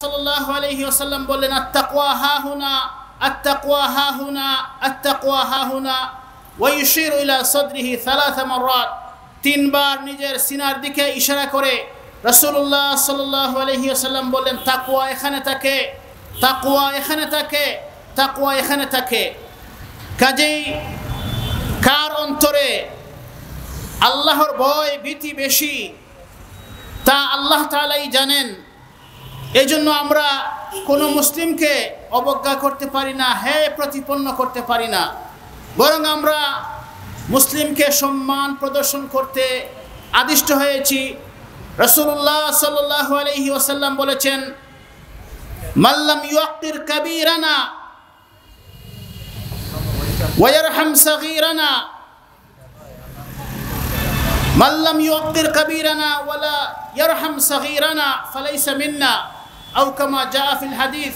সাল্লাল্লাহু আলাইহি ওয়াসাল্লাম বললেন, আত্তাকওয়া হাহুনা আত্তাকওয়া হাহুনা আত্তাকওয়া হাহুনা ওয়া ইউশিরু ইলা সাদরিহি থালাথা তিনবার নিজের সিনার দিকে ইশারা করে রাসূলুল্লাহ সাল্লাল্লাহু আলাইহি ওয়াসাল্লাম বললেন, তাকওয়া এখানে থাকে, তাকওয়া এখানে থাকে, তাকওয়া এখানে থাকে। কাজেই কার অন্তরে আল্লাহর ভয় ভীতি বেশি, তা আল্লাহ তাআলাই জানেন। এই জন্য আমরা কোনো মুসলিমকে অবজ্ঞা করতে পারি না, হে প্রতিপন্ন করতে পারি না। বরং আমরা মুসলিমকে সম্মান প্রদর্শন করতে আদিষ্ট হয়েছি। রসুল্লাহ সাল্লাহ আলহি ওসাল্লাম বলেছেন মাল্লাম ইউকির কবিরানা ওয়ারহাম সগীরানা মাল্লাম ইউকির কবিরানা ওয়ালা ইয়ারহাম সগীরানা ফালাইসা মিন্না। আউ কামা জাফিল হাদিস।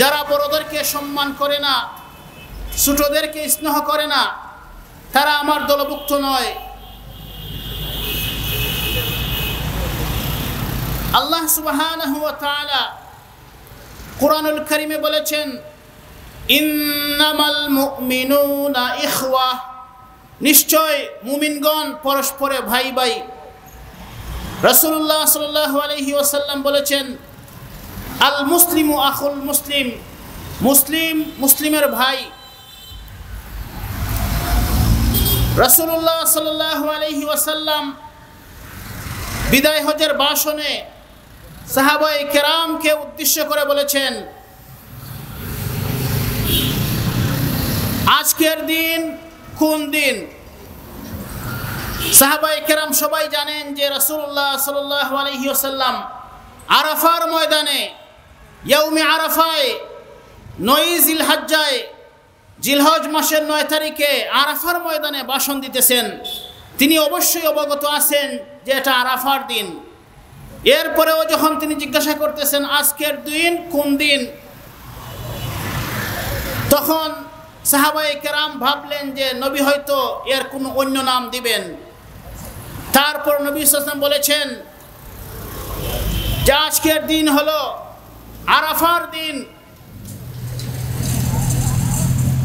যারা বড়দেরকে সম্মান করে না, ছোটদেরকে স্নেহ করে না, তারা আমার দলভুক্ত নয়। আল্লাহ তাআলা কুরআনুল কারীমে বলেছেন, ইন্নামাল মুমিনুনা ইখওয়া। নিশ্চয় মুমিনগণ পরস্পরে ভাই ভাই রাসূলুল্লাহ সাল্লাল্লাহু আলাইহি ওয়াসাল্লাম বলেছেন আল মুসলিমু আখুল মুসলিম। মুসলিম, মুসলিমের ভাই। রাসূলুল্লাহ সাল্লাল্লাহু আলাইহি ওয়াসাল্লাম বিদায় হজের ভাষণে সাহাবাই কেরামকে উদ্দেশ্য করে বলেছেন, আজকের দিন কোন দিন? সাহাবাই কেরাম সবাই জানেন যে রাসূলুল্লাহ সাল্লাল্লাহু আলাইহি ওয়াসাল্লাম আরাফার ময়দানে ইয়ৌমে আরাফায়, নয় জিলহাজ্জায় জিলহজ মাসের নয় তারিখে আরাফার ময়দানে ভাষণ দিতেছেন। তিনি অবশ্যই অবগত আছেন যে এটা আরাফার দিন। এরপরেও যখন তিনি জিজ্ঞাসা করতেছেন, আজকের দিন কোন দিন? তখন সাহাবাই কেরাম ভাবলেন যে নবী হয়তো এর কোনো অন্য নাম দিবেন। তারপর নবী বলেছেন যে আজকের দিন হলো আরাফার দিন।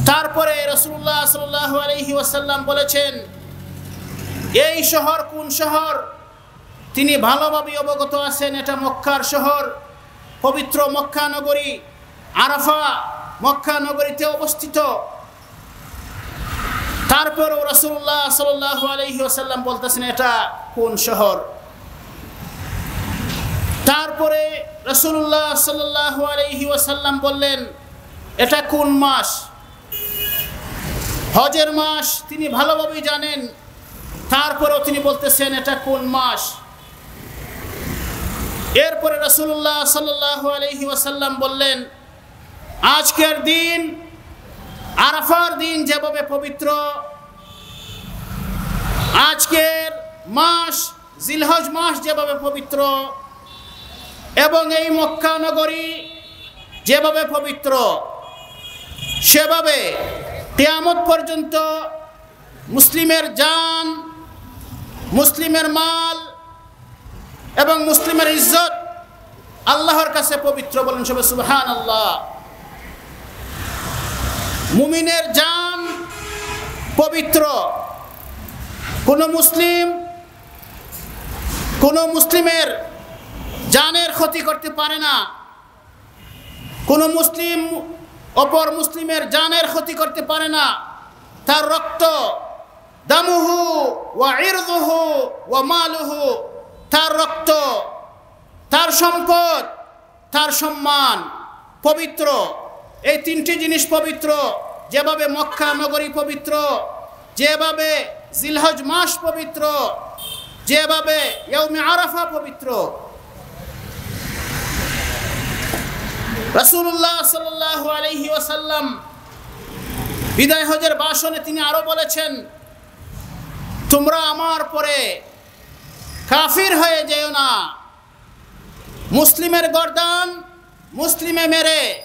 তারপরে রসুল্লাহ সাল্লাহ আলহি ওয়াসাল্লাম বলেছেন, এই শহর কোন শহর? তিনি ভালোভাবে অবগত আছেন, এটা মক্কার শহর। পবিত্র মক্কা নগরী, আরাফা মক্কা নগরীতে অবস্থিত। তারপরও রসুল্লাহ সাল্লাহ আলহি ওসাল্লাম বলতেছেন, এটা কোন শহর? তারপরে রসুল্লাহ সাল্লাহ আলহি বললেন, এটা কোন মাস? হজের মাস, তিনি ভালোভাবেই জানেন। তারপরেও তিনি বলতেছেন, এটা কোন মাস? এরপরে রসুল্লাহ সাল্লাহ আলহি ওসাল্লাম বললেন, আজকের দিন, আরাফার দিন যেভাবে পবিত্র, আজকের মাস, জিলহজ মাস যেভাবে পবিত্র এবং এই মক্কা নগরী যেভাবে পবিত্র, সেভাবে কেয়ামত পর্যন্ত মুসলিমের জান, মুসলিমের মাল এবং মুসলিমের ইজ্জত আল্লাহর কাছে পবিত্র বলেন সবে সুবহান আল্লাহ মুমিনের জান পবিত্র। কোন মুসলিম, কোন মুসলিমের জানের ক্ষতি করতে পারে না। কোন মুসলিম, অপর মুসলিমের জানের ক্ষতি করতে পারে না। তার রক্ত দামুহু ওয়া ইরদুহু ওয়া মালুহু, তার রক্ত, তার সম্পদ, তার সম্মান পবিত্র। এই তিনটি জিনিস পবিত্র। যেভাবে মক্কা নগরী পবিত্র, যেভাবে জিলহজ মাস পবিত্র, যেভাবে ইয়ৌমে আরাফা পবিত্র। রসুল্লাহ বিদায় হজের ভাষণে তিনি আরও বলেছেন, তোমরা আমার পরে কাফির হয়ে যেও না। মুসলিমের গর্দান মুসলিমে মেরে,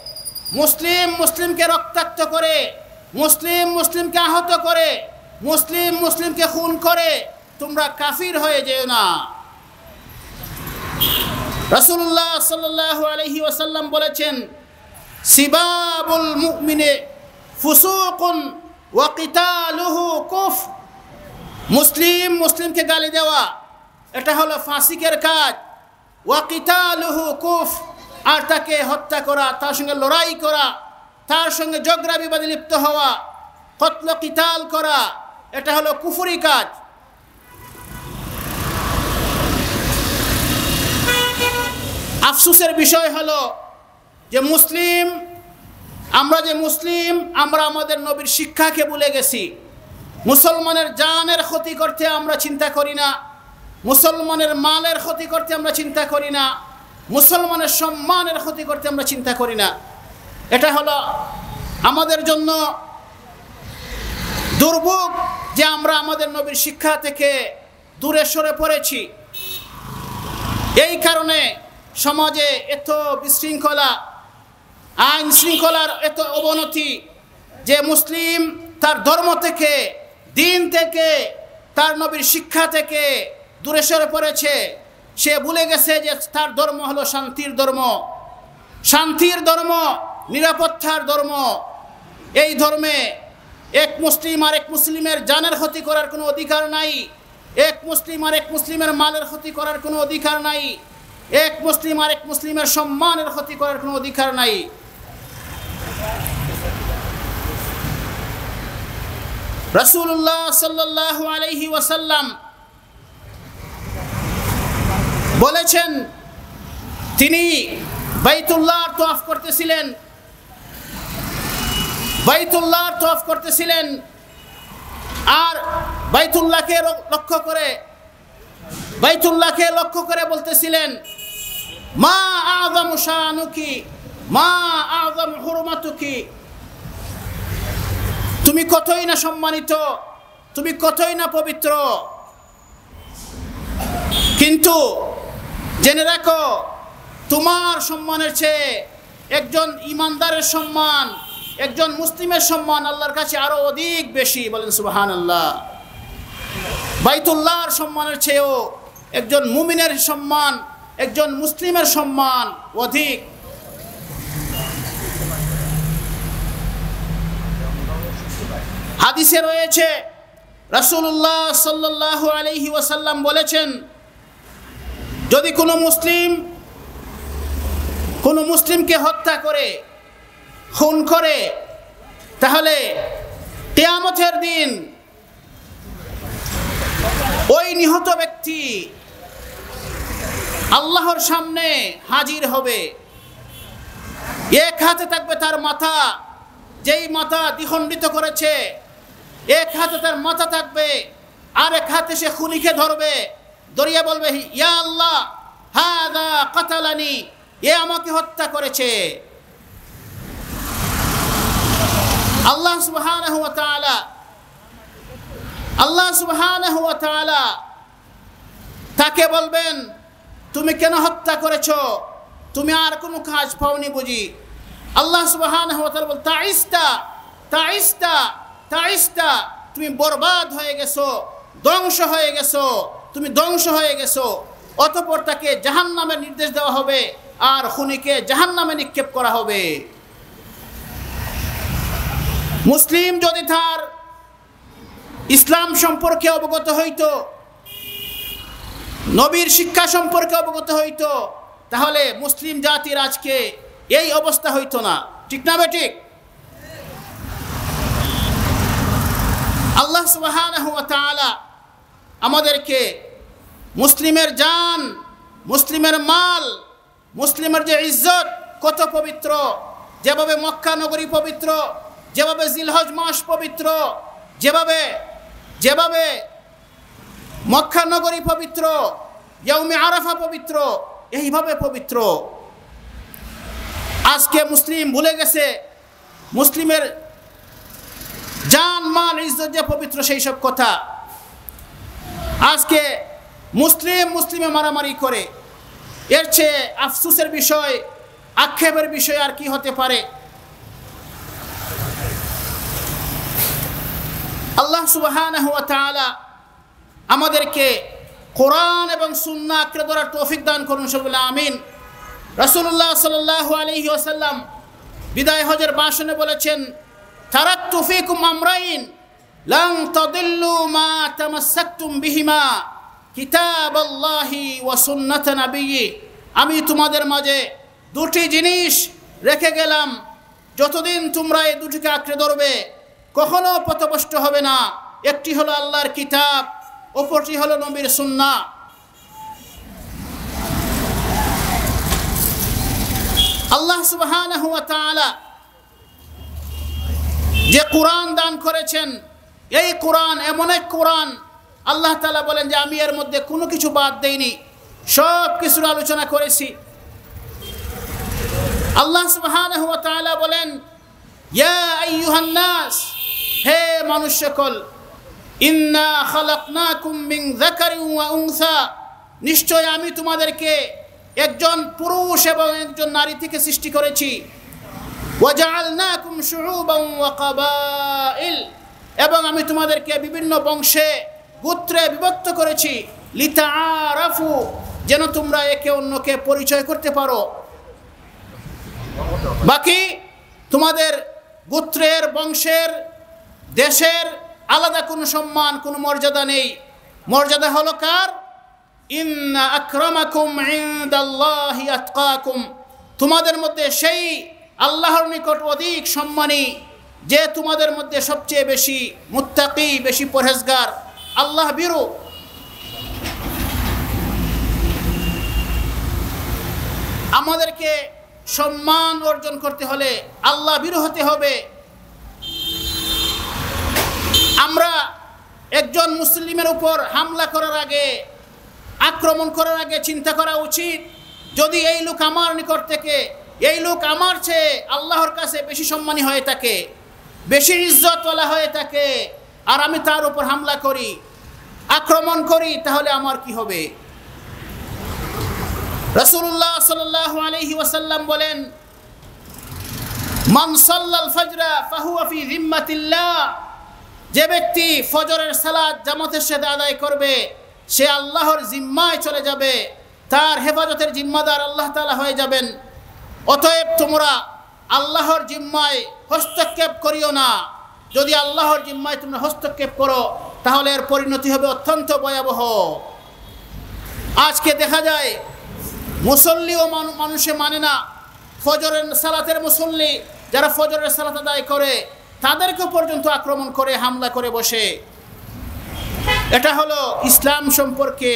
মুসলিম মুসলিমকে রক্তাক্ত করে, মুসলিম মুসলিমকে আহত করে, মুসলিম মুসলিমকে খুন করে তোমরা কাফির হয়ে যেও না। রাসূলুল্লাহ সাল্লাল্লাহু আলাইহি ওয়াসাল্লাম বলেছেন, সিবাবুল মুমিনে ফুসুকুন ওয়া কিতালুহু কুফ। মুসলিম মুসলিমকে গালি দেওয়া, এটা হলো ফাসিকের কাজ। ওয়াকিতালুহু কুফ। আর তাকে হত্যা করা, তার সঙ্গে লড়াই করা, তার সঙ্গে জগরা বিবাদে লিপ্ত হওয়া, কতল কিতাল করা, এটা হলো কুফুরি কাজ। আফসুসের বিষয় হলো যে মুসলিম, আমরা যে মুসলিম, আমরা আমাদের নবীর শিক্ষাকে ভুলে গেছি। মুসলমানের জানের ক্ষতি করতে আমরা চিন্তা করি না। মুসলমানের মালের ক্ষতি করতে আমরা চিন্তা করি না। মুসলমানের সম্মানের ক্ষতি করতে আমরা চিন্তা করি না। এটা হলো আমাদের জন্য দুর্ভোগ যে আমরা আমাদের নবীর শিক্ষা থেকে দূরে সরে পড়েছি। এই কারণে সমাজে এত বিশৃঙ্খলা, আইন শৃঙ্খলার এত অবনতি, যে মুসলিম তার ধর্ম থেকে, দিন থেকে, তার নবীর শিক্ষা থেকে দূরে সরে পড়েছে। সে ভুলে গেছে যে তার ধর্ম হলো শান্তির ধর্ম। শান্তির ধর্ম, নিরাপত্তার ধর্ম। এই ধর্মে এক মুসলিম আর এক মুসলিমের জানের ক্ষতি করার কোনো অধিকার নাই। এক মুসলিম আর এক মুসলিমের মালের ক্ষতি করার কোনো অধিকার নাই। এক মুসলিম আর এক মুসলিমের সম্মানের ক্ষতি করার কোনো অধিকার নাই। রসুল্লাহ সাল্লাহ আলহি ওয়াসাল্লাম বলেছেন, তিনি বাইতুল্লাহ তোয়াফ করতেছিলেন। বাইতুল্লাহ তোয়াফ করতেছিলেন। আর বাইতুল্লাহকে লক্ষ্য করে বাইতুল্লাহকে লক্ষ্য করে বলতেছিলেন, মা আদম শানুকি, মা আদম হুরমাতুকি। তুমি কতই না সম্মানিত, তুমি কতই না পবিত্র। কিন্তু জেনে রাখো, তোমার সম্মানের চেয়ে একজন ইমানদারের সম্মান, একজন মুসলিমের সম্মান আল্লাহর কাছে আরও অধিক বেশি। বলেন সুবাহান আল্লাহ বাইতুল্লাহর সম্মানের চেয়েও একজন মুমিনের সম্মান, একজন মুসলিমের সম্মান অধিক। হাদিসে রয়েছে, রাসূলুল্লাহ সাল্লাল্লাহু আলাইহি ওয়াসাল্লাম বলেছেন, যদি কোনো মুসলিম, কোনো মুসলিমকে হত্যা করে, খুন করে, তাহলে কেয়ামতের দিন ওই নিহত ব্যক্তি আল্লাহর সামনে হাজির হবে। এক হাতে থাকবে তার মাথা, যেই মাথা দ্বিখণ্ডিত করেছে, এক হাতে তার মাথা থাকবে আর এক হাতে সে খুনিকে ধরবে। দরিয়া বলবে, ইয়া আল্লাহ, হাদা কাতালানি, এ আমাকে হত্যা করেছে। আল্লাহ তাআলা আল্লাহ তাআলা তাকে বলবেন তুমি কেন হত্যা করেছ? তুমি আর কোনো কাজ পাওনি বুঝি। আল্লাহ তাআলা বল তুমি বরবাদ হয়ে গেছো, ধ্বংস হয়ে গেছো, তুমি ধ্বংস হয়ে গেছো। অতপর তাকে জাহান্নামের নির্দেশ দেওয়া হবে আর খুনিকে জাহান্নামে নিক্ষেপ করা হবে। মুসলিম যদি তার ইসলাম সম্পর্কে অবগত হইতো নবীর শিক্ষা সম্পর্কে অবগত হইতো, তাহলে মুসলিম জাতির আজকে এই অবস্থা হইতো না। ঠিক না বেঠিক? আল্লাহ তাআলা আমাদেরকে মুসলিমের জান, মুসলিমের মাল, মুসলিমের যে ইজ্জত, কত পবিত্র। যেভাবে মক্কা নগরী পবিত্র, যেভাবে জিলহজ মাস পবিত্র, যেভাবে যেভাবে মক্কা নগরী পবিত্র ইয়ৌমে আরাফা পবিত্র, এইভাবে পবিত্র। আজকে মুসলিম ভুলে গেছে, মুসলিমের জান মাল ইজ্জত যে পবিত্র সেই সব কথা। আজকে মুসলিম মুসলিমে মারামারি করে। এর চেয়ে আফসুসের বিষয়, আক্ষেপের বিষয় আর কি হতে পারে? আল্লাহ সুবাহ আমাদেরকে কোরআন এবং সুন্না আঁকড়ে ধরার তৌফিক দান করুন সবুল্লাহ আমিন। রসুল্লাহ সাল্লাহ আলহি ওসাল্লাম বিদায় হজের বাসনে বলেছেন তারাক তুফিকুম আমরাইন লং তদিল্লু মা তামাসাক্তুম বিহিমা কিতাব আল্লাহি ওয়া সুন্নাত নাবিয়্যি আমি তোমাদের মাঝে দুটি জিনিস রেখে গেলাম। যতদিন তোমরা এই দুটিকে আঁকড়ে ধরবে, কখনো পথভ্রষ্ট হবে না। একটি হলো আল্লাহর কিতাব অপরটি হলো নবীর সুন্না। আল্লাহ তাআলা যে কোরআন দান করেছেন, এই কোরআন, এমন এক কোরআন আল্লাহ তাআলা বলেন যে আমি এর মধ্যে কোনো কিছু বাদ দেইনি, সব কিছুর আলোচনা করেছি। আল্লাহ সুবহানাহু বলেন হে মানুষ সকল ইন্না উনসা। নিশ্চয় আমি তোমাদেরকে একজন পুরুষ এবং একজন নারী থেকে সৃষ্টি করেছি। এবং আমি তোমাদেরকে বিভিন্ন বংশে গোত্রে বিভক্ত করেছি। লিতাআরাফু। যেন তোমরা একে অন্যকে পরিচয় করতে পারো। বাকি তোমাদের গোত্রের, বংশের, দেশের আলাদা কোনো সম্মান, কোনো মর্যাদা নেই। মর্যাদা হলো কার? ইন্না আক্রমাকুম ইনদাল্লাহি আতকাকুম। তোমাদের মধ্যে সেই আল্লাহর নিকট অধিক সম্মানী, যে তোমাদের মধ্যে সবচেয়ে বেশি মুত্তাকি, বেশি পরহেজগার। আল্লাহ বিরু। আমাদেরকে সম্মান অর্জন করতে হলে আল্লাহ বিরু হতে হবে আমরা একজন মুসলিমের উপর হামলা করার আগে, আক্রমণ করার আগে চিন্তা করা উচিত, যদি এই লোক আমার নিকট থেকে, এই লোক আমার চেয়ে আল্লাহর কাছে বেশি সম্মানী হয়ে থাকে, বেশি ইজ্জতওয়ালা হয়ে থাকে, আর আমি তার উপর হামলা করি, আক্রমণ করি, তাহলে আমার কি হবে? রসুল্লাহ সাল্লাহ আলহি ওয়াসাল্লাম বলেন, মান সাল্লাল ফজরা ফাহুয়া ফি জিম্মাতিল্লাহ যে ব্যক্তি ফজরের সালাদ জামাতের সাথে আদায় করবে, সে আল্লাহর জিম্মায় চলে যাবে, তার হেফাজতের জিম্মাদার আল্লাহ তালা হয়ে যাবেন। অতএব তোমরা আল্লাহর জিম্মায় হস্তক্ষেপ করিও না। যদি আল্লাহর জিম্মায় তোমরা হস্তক্ষেপ করো, তাহলে এর পরিণতি হবে অত্যন্ত ভয়াবহ। আজকে দেখা যায় মুসল্লিও মানুষে মানে না, ফজরের সালাতের মুসল্লি যারা ফজরের সালাত আদায় করে তাদেরকে পর্যন্ত আক্রমণ করে, হামলা করে বসে। এটা হলো ইসলাম সম্পর্কে,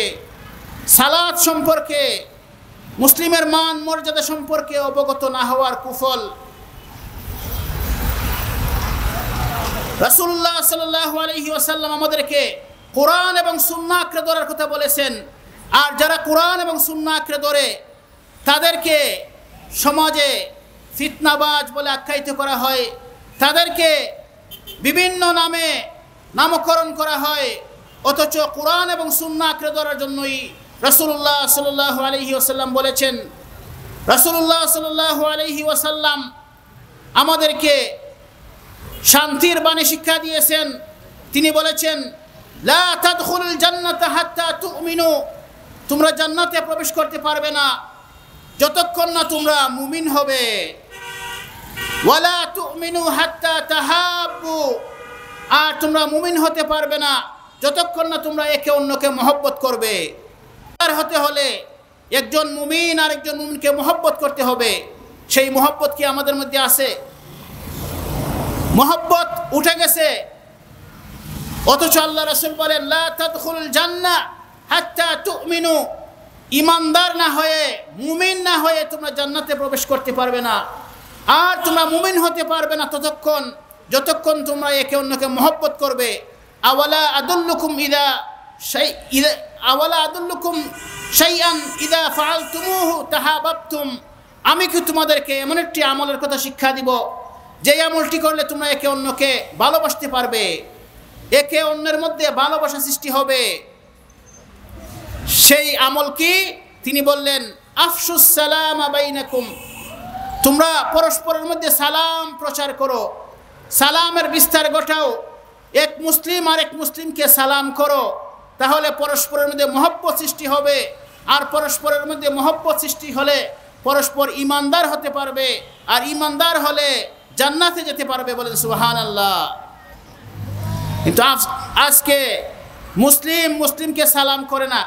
সালাদ সম্পর্কে, মুসলিমের মান, মর্যাদা সম্পর্কে অবগত না হওয়ার কুফল। রাসুল্লাহ সাল্লাহ আলহি আসাল্লাম আমাদেরকে কোরআন এবং সুন্না আঁকড়ে ধরার কথা বলেছেন। আর যারা কোরআন এবং সুন্না আঁকড়ে ধরে, তাদেরকে সমাজে ফিতনাবাজ বলে আখ্যায়িত করা হয়। তাদেরকে বিভিন্ন নামে নামকরণ করা হয়, অথচ কোরআন এবং সুন্না আঁকড়ে ধরার জন্যই রসুল্লাহ সাল্লাহ আলহি ওসাল্লাম বলেছেন রসুল্লাহ সাল্লাহ আলহি ওসাল্লাম আমাদেরকে শান্তির বাণী শিক্ষা দিয়েছেন। তিনি বলেছেন, লা জান্নাতা তোমরা জান্নাতে প্রবেশ করতে পারবে না। যতক্ষণ না তোমরা মুমিন হবে। ওয়ালা তুমিনু হাত্তা আর তোমরা মুমিন হতে পারবে না, যতক্ষণ না তোমরা একে অন্যকে মহব্বত করবে। আর হতে হলে একজন মুমিন আর একজন মুমিনকে মহব্বত করতে হবে। সেই মহব্বত কি আমাদের মধ্যে আছে? মহব্বত উঠে গেছে। অথচ আল্লাহ রসুল বলেন, লা তাদখুল জান্না হাত্তা তুমিনু। ইমানদার না হয়ে, মুমিন না হয়ে তোমরা জান্নাতে প্রবেশ করতে পারবে না। আর তোমরা মুমিন হতে পারবে না ততক্ষণ, যতক্ষণ তোমরা একে অন্যকে মহব্বত করবে। আওয়ালা আদুল্লুকুম ইদা সেই ইদা, আওয়ালা আদুল্লুকুম শাইআন ইদা ফাআলতুমুহু তাহাবাবতুম। আমি কি তোমাদেরকে এমন একটি আমলের কথা শিক্ষা দিব, যে আমলটি করলে তোমরা একে অন্যকে ভালোবাসতে পারবে? একে অন্যের মধ্যে ভালোবাসা সৃষ্টি হবে। সেই আমল কি? তিনি বললেন, আফসুস সালাম আবাইনাকুম তোমরা পরস্পরের মধ্যে সালাম প্রচার করো। সালামের বিস্তার ঘটাও। এক মুসলিম আর এক মুসলিমকে সালাম করো। তাহলে পরস্পরের মধ্যে মহব্বত সৃষ্টি হবে। আর পরস্পরের মধ্যে মহব্বত সৃষ্টি হলে পরস্পর ইমানদার হতে পারবে। আর ইমানদার হলে জান্নাতে যেতে পারবে বলেন সুহান আল্লাহ কিন্তু আজকে মুসলিম মুসলিমকে সালাম করে না।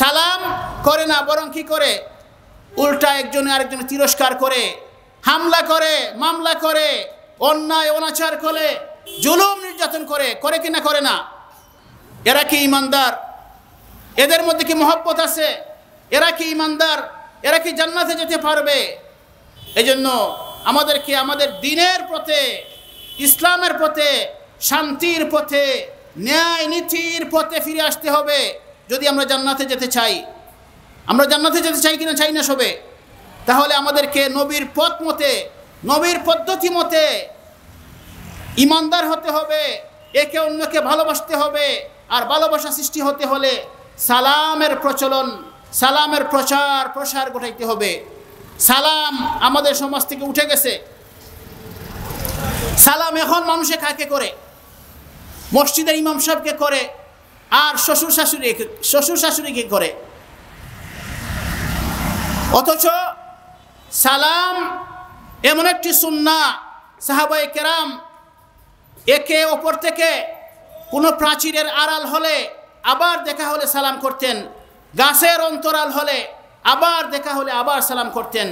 সালাম করে না, বরং কি করে? উল্টা একজনে আরেকজনে তিরস্কার করে, হামলা করে, মামলা করে, অন্যায়, অনাচার করে, জুলুম নির্যাতন করে করে কিনা করে না? এরা কি ইমানদার? এদের মধ্যে কি মহব্বত আছে? এরা কি ইমানদার? এরা কি জান্নাতে যেতে পারবে? এই এজন্য আমাদেরকে আমাদের দিনের পথে, ইসলামের পথে, শান্তির পথে ন্যায় নীতির পথে ফিরে আসতে হবে। যদি আমরা জান্নাতে যেতে চাই আমরা জান্নাতে যেতে চাই কিনা চাই না সবে। তাহলে আমাদেরকে নবীর পথ মতে, নবীর পদ্ধতি মতে ইমানদার হতে হবে, একে অন্যকে ভালোবাসতে হবে, আর ভালোবাসা সৃষ্টি হতে হলে সালামের প্রচলন, সালামের প্রচার, প্রসার ঘটাইতে হবে। সালাম আমাদের সমাজ থেকে উঠে গেছে। সালাম এখন মানুষে কাকে করে? মসজিদের ইমাম সাহেবকে করে, আর শ্বশুর শাশুড়ি শ্বশুর শাশুড়িকে করে। অথচ সালাম এমন একটি সুন্না সাহাবাই কেরাম, একে অপর থেকে কোনো প্রাচীরের আড়াল হলে আবার দেখা হলে সালাম করতেন, গাছের অন্তরাল হলে আবার দেখা হলে আবার সালাম করতেন।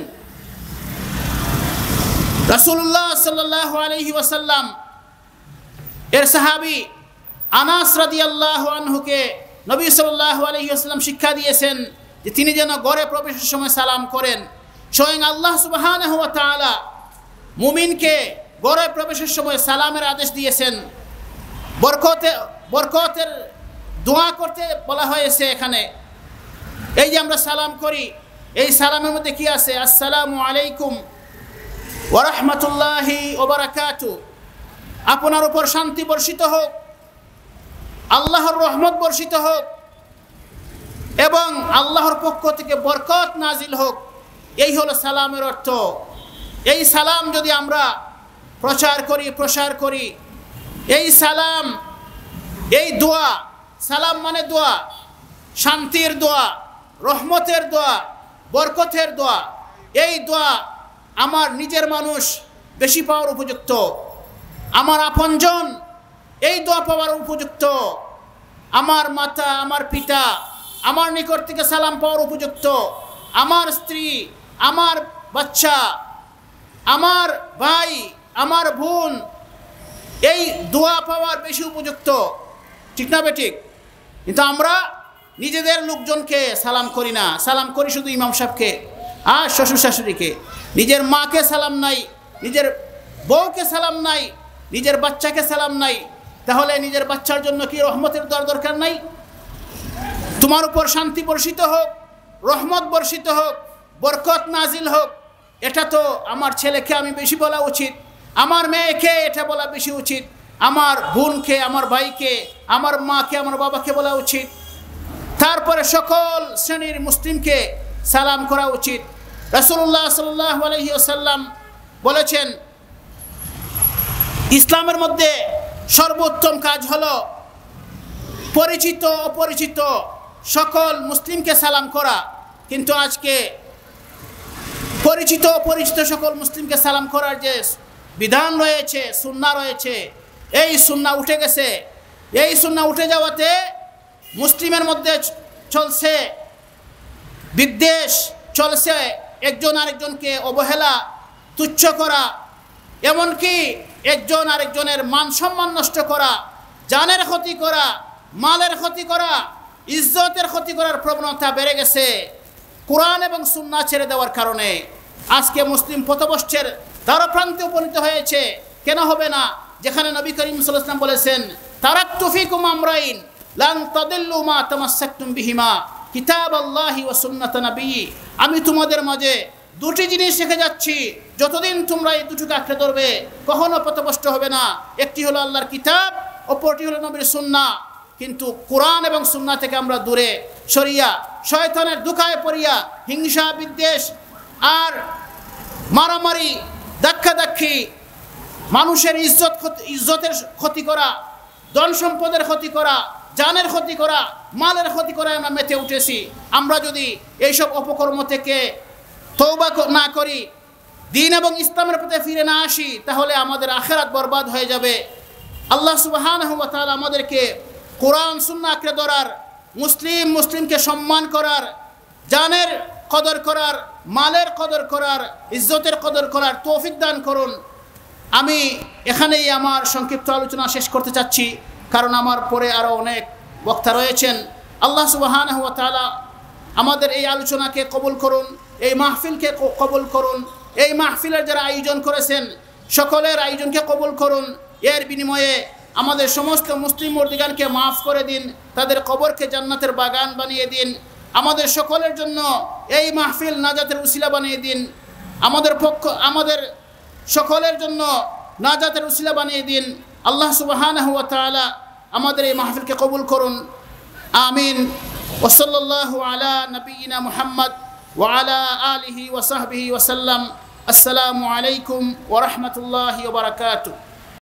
রাসুল্লাহ সাল্লাহ আলহি ওয়াসাল্লাম, এর সাহাবি আনাস রাদি আল্লাহ আনহুকে নবী সাল্লাহ আলহি আসাল্লাম শিক্ষা দিয়েছেন যে তিনি যেন গড়ে প্রবেশের সময় সালাম করেন। স্বয়ং আল্লাহ সুবাহান তালা মুমিনকে গড়ে প্রবেশের সময় সালামের আদেশ দিয়েছেন। বরকতে, বরকতের দোয়া করতে বলা হয়েছে এখানে। এই যে আমরা সালাম করি, এই সালামের মধ্যে কি আছে? আসসালামু আলাইকুম ওরহমতুল্লাহি ওবরাকাতু আপনার উপর শান্তি বর্ষিত হোক, আল্লাহর রহমত বর্ষিত হোক এবং আল্লাহর পক্ষ থেকে বরকত নাজিল হোক। এই হলো সালামের অর্থ। এই সালাম যদি আমরা প্রচার করি, প্রসার করি, এই সালাম, এই দোয়া, সালাম মানে দোয়া, শান্তির দোয়া, রহমতের দোয়া, বরকতের দোয়া, এই দোয়া আমার নিজের মানুষ বেশি পাওয়ার উপযুক্ত। আমার আপনজন এই দোয়া পাওয়ার উপযুক্ত। আমার মাতা, আমার পিতা আমার নিকট থেকে সালাম পাওয়ার উপযুক্ত। আমার স্ত্রী, আমার বাচ্চা, আমার ভাই, আমার বোন, এই দোয়া পাওয়ার বেশি উপযুক্ত। ঠিক না বেঠিক কিন্তু আমরা নিজেদের লোকজনকে সালাম করি না। সালাম করি শুধু ইমাম সাহেবকে আর শ্বশুর শাশুড়িকে। নিজের মাকে সালাম নাই, নিজের বউকে সালাম নাই, নিজের বাচ্চাকে সালাম নাই। তাহলে নিজের বাচ্চার জন্য কি রহমতের দর দরকার নাই? তোমার উপর শান্তি বর্ষিত হোক, রহমত বর্ষিত হোক, বরকত নাজিল হোক, এটা তো আমার ছেলেকে আমি বেশি বলা উচিত, আমার মেয়েকে এটা বলা বেশি উচিত, আমার বোনকে, আমার ভাইকে, আমার মাকে, আমার বাবাকে বলা উচিত। তারপরে সকল শ্রেণির মুসলিমকে সালাম করা উচিত। রসুল্লাহ সাল্লাহ আলহিউসাল্লাম বলেছেন, ইসলামের মধ্যে সর্বোত্তম কাজ হলো পরিচিত অপরিচিত সকল মুসলিমকে সালাম করা। কিন্তু আজকে পরিচিত অপরিচিত সকল মুসলিমকে সালাম করার যে বিধান রয়েছে, সুন্না রয়েছে, এই সুন্না উঠে গেছে। এই সুন্না উঠে যাওয়াতে মুসলিমের মধ্যে চলছে বিদ্বেষ, চলছে একজন আরেকজনকে অবহেলা, তুচ্ছ করা, এমনকি একজন আরেকজনের মান সম্মান নষ্ট করা, জানের ক্ষতি করা, মালের ক্ষতি করা ইজ্জতের ক্ষতি করার প্রবণতা বেড়ে গেছে। কোরআন এবং সুন্না ছেড়ে দেওয়ার কারণে আজকে মুসলিম পথবষ্টের দ্বারপ্রান্তে উপনীত হয়েছে। কেন হবে না? যেখানে নবী করিম সাল্লাম বলেছেন তারাক আমরাইন লান তাদিল্লু মা তামাসাক্তুম বিহিমা কিতাব আল্লাহি ওয়া সুন্নাত আমি তোমাদের মাঝে দুটি জিনিস শিখে যাচ্ছি। যতদিন তোমরা এই দুটোকে আঁকড়ে ধরবে, কখনো পথভ্রষ্ট হবে না। একটি হলো আল্লাহর কিতাব, অপরটি হলো নবীর সুন্না কিন্তু কোরআন এবং সুন্না থেকে আমরা দূরে, সরিয়া, শয়তানের দুঃখায় পড়িয়া, হিংসা, বিদ্বেষ আর মারামারি, দাক্ষাদাক্ষি, মানুষের ইজ্জত ইজ্জতের ক্ষতি করা, ধন সম্পদের ক্ষতি করা, জানের ক্ষতি করা, মালের ক্ষতি করা আমরা মেতে উঠেছি। আমরা যদি এইসব অপকর্ম থেকে তৌবা না করি, দিন এবং ইসলামের প্রতি ফিরে না আসি, তাহলে আমাদের আখেরাত বরবাদ হয়ে যাবে। আল্লাহ সুবাহান আমাদেরকে কোরআন সুন্না আঁকড়ে ধরার, মুসলিম, মুসলিমকে সম্মান করার, জানের কদর করার, মালের কদর করার, ইজ্জতের কদর করার তৌফিক দান করুন। আমি এখানেই আমার সংক্ষিপ্ত আলোচনা শেষ করতে চাচ্ছি, কারণ আমার পরে আরও অনেক বক্তা রয়েছেন। আল্লাহ সুবাহান আমাদের এই আলোচনাকে কবুল করুন, এই মাহফিলকে কবুল করুন, এই মাহফিলের যারা আয়োজন করেছেন, সকলের আয়োজনকে কবুল করুন। এর বিনিময়ে আমাদের সমস্ত মুসলিম মুরদিগানকে মাফ করে দিন, তাদের কবরকে জান্নাতের বাগান বানিয়ে দিন, আমাদের সকলের জন্য এই মাহফিল নাজাতের উশিলা বানিয়ে দিন, আমাদের পক্ষ, আমাদের সকলের জন্য নাজাতের উশিলা বানিয়ে দিন। আল্লাহ সুবাহান আমাদের এই মাহফিলকে কবুল করুন। আমিন। ওসল্লাহ আলা নবীনা মুহাম্মদ ওয়ালা আলিহি ওসাহবিহি ওসাল্লাম আসসালামু আলাইকুম ওরহমতুল্লাহ বারকাতু